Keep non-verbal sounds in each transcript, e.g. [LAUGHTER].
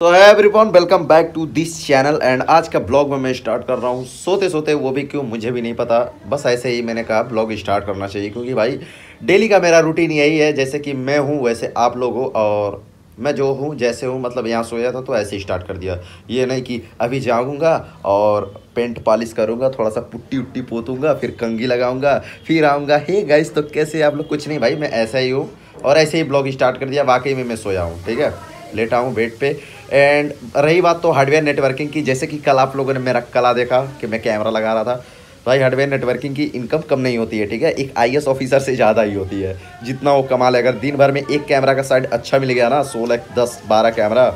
तो है everyone welcome back to this channel and आज का ब्लॉग में मैं स्टार्ट कर रहा हूँ। सोते सोते वो भी क्यों, मुझे भी नहीं पता। बस ऐसे ही मैंने कहा ब्लॉग स्टार्ट करना चाहिए क्योंकि भाई डेली का मेरा रूटीन यही है, जैसे कि मैं हूँ, वैसे आप लोग हो और मैं जो हूँ, जैसे हूँ मतलब यहाँ सोया था तो ऐसे ही स्टार्ट कर दिया। ये नहीं कि अभी जाऊँगा और पेंट पॉलिश करूँगा थोड़ा सा पुट्टी उट्टी पोतूँगा, फिर कंगी लगाऊँगा, फिर आऊँगा। हे गाइस तो कैसे आप लोग? कुछ नहीं भाई, मैं ऐसा ही हूँ और ऐसे ही ब्लॉग स्टार्ट कर दिया, वाकई में मैं सोया हूँ, ठीक है? लेटा हूँ बेड पे। एंड रही बात तो हार्डवेयर नेटवर्किंग की, जैसे कि कल आप लोगों ने मेरा, कला देखा कि मैं कैमरा लगा रहा था। भाई हार्डवेयर नेटवर्किंग की इनकम कम नहीं होती है, ठीक है? एक आई ऑफिसर से ज़्यादा ही होती है। जितना वो कमा ले, अगर दिन भर में एक कैमरा का साइड अच्छा मिल गया ना, सोलह, दस, बारह कैमरा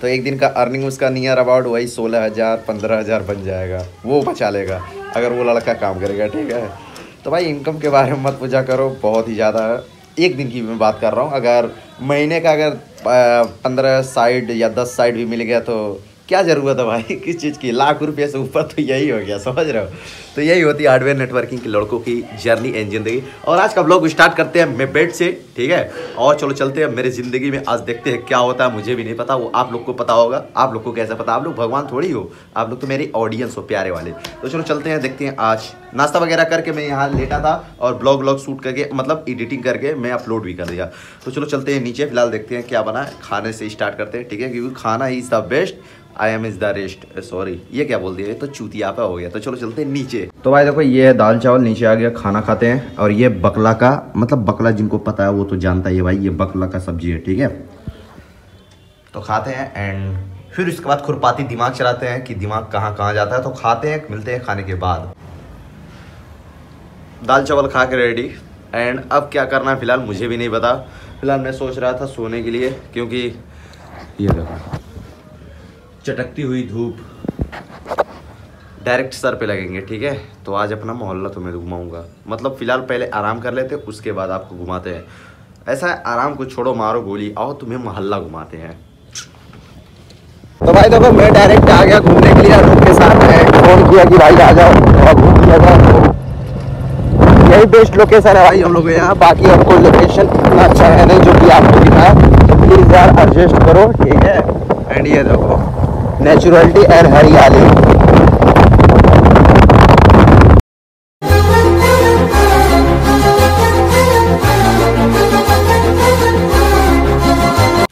तो एक दिन का अर्निंग उसका नियर अबाउट वही सोलह हज़ार, पंद्रह हज़ार बन जाएगा। वो बचा लेगा, अगर वो लड़का काम करेगा, ठीक है? तो भाई इनकम के बारे में मत पूछा करो, बहुत ही ज़्यादा एक दिन की मैं बात कर रहा हूँ। अगर महीने का अगर पंद्रह साइड या दस साइड भी मिल गया तो क्या ज़रूरत है भाई? किस चीज़ की? लाख रुपये से ऊपर तो यही हो गया, समझ रहे हो? तो यही होती है हार्डवेयर नेटवर्किंग की लड़कों की जर्नी एंड ज़िंदगी और आज का ब्लॉग स्टार्ट करते हैं? मैं बेड से, ठीक है? और चलो चलते हैं, मेरे ज़िंदगी में आज देखते हैं क्या होता है, मुझे भी नहीं पता, वो आप लोग को पता होगा। आप लोग को कैसे पता? आप लोग भगवान थोड़ी हो। आप लोग तो मेरी ऑडियंस हो, प्यारे वाले। तो चलो चलते हैं, देखते हैं आज। नाश्ता वगैरह करके मैं यहाँ लेटा था और ब्लॉग व्लॉग शूट करके मतलब एडिटिंग करके मैं अपलोड भी कर दिया। तो चलो चलते हैं नीचे, फ़िलहाल देखते हैं क्या बना खाने से स्टार्ट करते हैं, ठीक है? क्योंकि खाना is the best I am is the rest sorry ये क्या बोल दिया तो चूतिया पे हो गया। तो चलो चलते हैं नीचे। तो भाई देखो ये है दाल चावल नीचे आ गया खाना खाते हैं। और ये बकला का मतलब बकला जिनको पता है वो तो जानता ही है भाई ये बकला का सब्ज़ी है ठीक है? तो खाते हैं एंड फिर उसके बाद खुरपाती दिमाग चलाते हैं कि दिमाग कहाँ कहाँ जाता है। तो खाते हैं मिलते हैं खाने के बाद। दाल चावल खा के रेडी एंड अब क्या करना है फ़िलहाल मुझे भी नहीं पता। फ़िलहाल मैं सोच रहा था सोने के लिए क्योंकि ये देखो। चटकती हुई धूप। डायरेक्ट सर पे लगेंगे, ठीक है? तो आज अपना मोहल्ला तुम्हें घुमाऊँगा। मतलब फ़िलहाल पहले आराम कर लेते, उसके बाद आपको घुमाते हैं। ऐसा है, आराम को छोड़ो, मारो गोली, आओ तुम्हें मोहल्ला घुमाते हैं। तो भाई देखो, मैं डायरेक्ट आ गया घूमने के लिए, रूम के साथ फ़ोन किया कि भाई आ जाओ और घूम लिया जाओ यही बेस्ट लोकेशन है भाई हम लोग यहाँ। बाकी कोई लोकेशन इतना अच्छा है नहीं, जो कि आपको दिखा। तो प्लीज़ यार एडजस्ट करो, ठीक है? एंड ये देखो। नेचुरलिटी एंड हरियाली।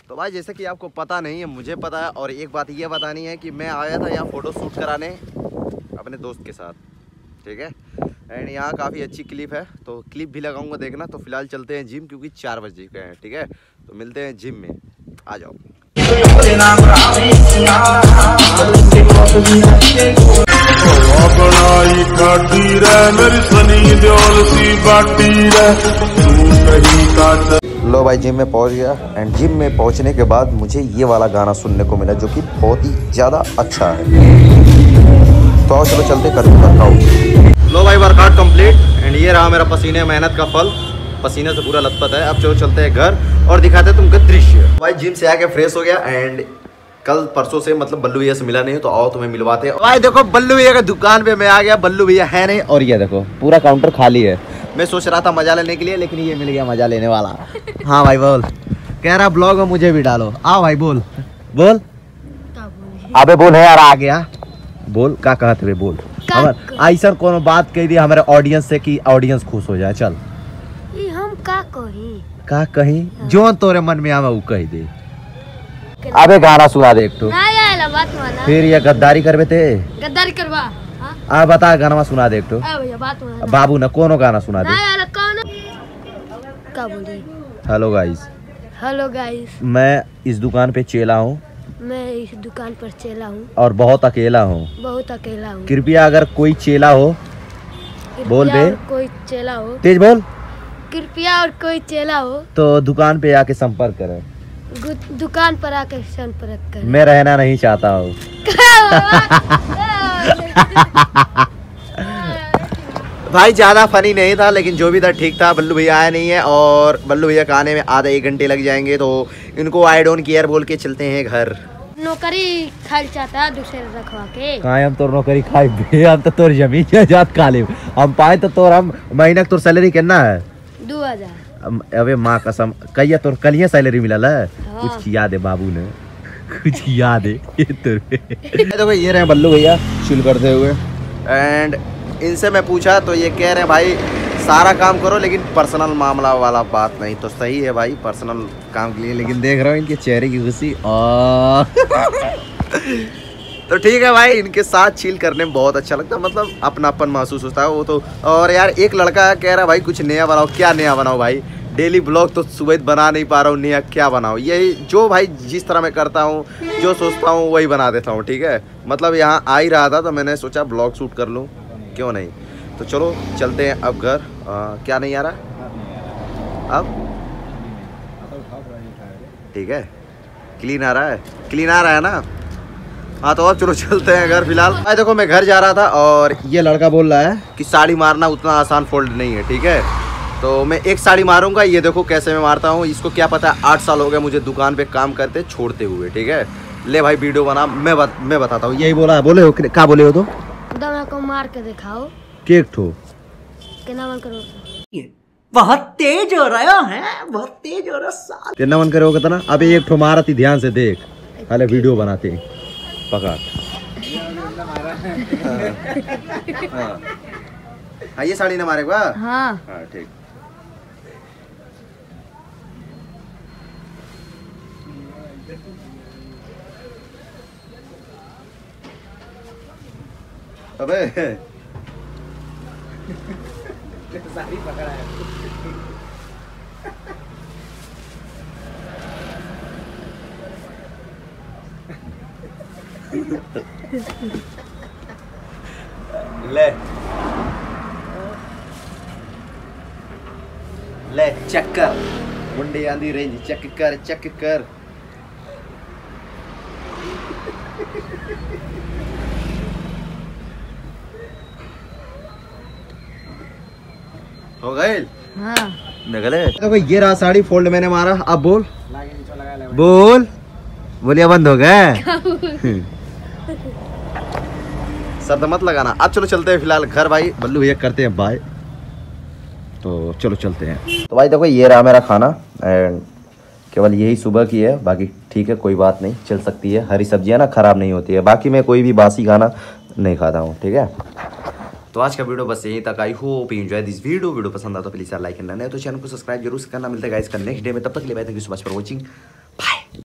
तो भाई, जैसे कि आपको पता नहीं है, मुझे पता है, और एक बात ये बतानी है कि मैं आया था यहाँ फ़ोटो शूट कराने अपने दोस्त के साथ, ठीक है? एंड यहाँ काफ़ी अच्छी क्लिप है तो क्लिप भी लगाऊँगा देखना तो फ़िलहाल चलते हैं जिम क्योंकि चार बजे गए हैं, ठीक है? तो मिलते हैं जिम में, आ जाओ। लो भाई जिम में पहुँच गया। एंड जिम में पहुँचने के बाद मुझे ये वाला गाना सुनने को मिला, जो कि बहुत ही ज़्यादा अच्छा है। तो चलो चलते करते वर्कआउट लो भाई वर्कआउट कंप्लीट एंड ये रहा मेरा पसीने मेहनत का फल। पसीने से पूरा लथपथ है। अब चलो चलते हैं घर और दिखाते हैं तुमको दृश्य। भाई जिम से आके फ्रेश हो गया एंड कल परसों से मतलब बल्लू भैया से मिला नहीं तो आओ तुम्हें मिलवाते हैं। भाई देखो बल्लू भैया का दुकान पे मैं आ गया बल्लू भैया है नहीं और ये देखो पूरा काउंटर खाली है। मैं सोच रहा था मज़ा लेने के लिए लेकिन ये मिल गया मज़ा लेने वाला। हाँ भाई बोल। कह रहा ब्लॉग में मुझे भी डालो। आओ भाई बोल। बोल। अबे बोल है यार आ गया। बोल का कहते रे बोल। ऐसा कोनो बात कह दी हमारे ऑडियंस से कि ऑडियंस खुश हो जाए चल। का कही? का कहीं? जो तोरे मन में आवा वो कह दे। अबे गाना सुना दे एक तो। ना आएला बात माना। फिर ये गद्दारी करबे ते? गद्दारी करवा हाँ? आ बता गाना सुना दे एक तो। आ भैया बात माना। बाबू ने कोनो गाना सुना ना दे आएला कौन का बोली? हेलो गाइस हेलो गाइस मैं इस दुकान पे चेला हूँ। मैं इस दुकान पर चेला हूँ। और बहुत अकेला हूँ। बहुत अकेला हूँ। कृपया अगर कोई चेला हो बोल बे। कोई चेला हो। तेज बोल। कृपया और कोई चेला हो। तो दुकान पे आके संपर्क करें। दुकान पर आकर संपर्क कर। मैं रहना नहीं चाहता हूँ। [LAUGHS] भाई ज़्यादा फनी नहीं था लेकिन जो भी था ठीक था। बल्लू भैया आया नहीं है और बल्लू भैया का आने में आधा एक घंटे लग जाएँगे तो इनको आई डोंट केयर बोल के चलते हैं घर। नौकरी खाली चाहता दूसरे रखवा के। हम तोर नौकरी खाई? बे हम तो तोर ज़मीन जात खा ले। हम पाए तो तोर हम महीना तोर सैलरी कितना है? दो हज़ार। अबे माँ कसम कहिया तोर कलिया सैलरी मिलल है? हाँ। कुछ किया दे बाबू ने? कुछ याद है ये तो देखो ये रहे बल्लू भैया चिल करते हुए। एंड इनसे मैं पूछा तो ये कह रहे हैं भाई सारा काम करो लेकिन पर्सनल मामला वाला बात नहीं। तो सही है भाई पर्सनल काम के लिए लेकिन देख रहा हूँ इनके चेहरे की खुशी। तो ठीक है भाई, इनके साथ चिल करने में बहुत अच्छा लगता है। मतलब अपनापन महसूस होता है वो तो। और यार, एक लड़का कह रहा भाई, कुछ नया बनाओ। क्या नया बनाओ भाई? डेली ब्लॉग तो सुबह बना नहीं पा रहा हूँ, नया क्या बनाओ यही जो भाई जिस तरह मैं करता हूँ, जो सोचता हूँ, वही बना देता हूँ, ठीक है? मतलब यहाँ आ ही रहा था तो मैंने सोचा ब्लॉग शूट कर लूँ। क्यों नहीं? तो चलो, चलते हैं अब घर। क्या नहीं आ रहा? अब? ठीक है। क्लीन आ रहा है। क्लीन आ रहा है ना? हाँ तो अब चलो चलते हैं घर फ़िलहाल। भाई देखो मैं घर जा रहा था और ये लड़का बोल रहा है कि साड़ी मारना उतना आसान फोल्ड नहीं है ठीक है? तो मैं एक साड़ी मारूँगा ये देखो कैसे मैं मारता हूँ। इसको क्या पता है आठ साल हो गए मुझे दुकान पे काम करते छोड़ते हुए ठीक है? ले भाई वीडियो बना मैं बत, मैं बताता हूँ। यही बोला है बोले हो क्या बोले हो तो को मार के दिखाओ। केक ठो। बहुत तेज हो रहा है बहुत तेज हो रहा कितना मन करोगे ना अभी एक ठो मारा थी ध्यान से देख। पहले वीडियो बनाते पकड़ हाँ, हाँ ये साड़ी ना मारे हाँ। हाँ ठीक। अबे। साड़ी पकड़ा है। ले। ले चेक कर। मुंडी आंधी रेंज चेक कर चेक कर। हो गए? हाँ। निकले देखो ये रहा साड़ी फोल्ड मैंने मारा। अब बोल। बोल। बोलिया बंद हो गए? सर तो मत लगाना। अब चलो चलते हैं फ़िलहाल। घर भाई, बल्लू भैया करते हैं बाय। तो चलो चलते हैं। तो भाई देखो, ये रहा मेरा खाना एंड केवल यही सुबह की है। बाकी ठीक है, कोई बात नहीं, चल सकती है। हरी सब्ज़ियाँ ना ख़राब नहीं होती है। बाकी मैं कोई भी बासी खाना नहीं खाता हूँ, ठीक है? तो आज का वीडियो बस यहीं तक। I hope enjoy this video video पसंद आता तो प्लीज़ यार लाइक करना है। तो चैनल को सब्सक्राइब ज़रूर करना। मिलता है गाइस का नेक्स्ट डे में। तब तक ले thank you so much for watching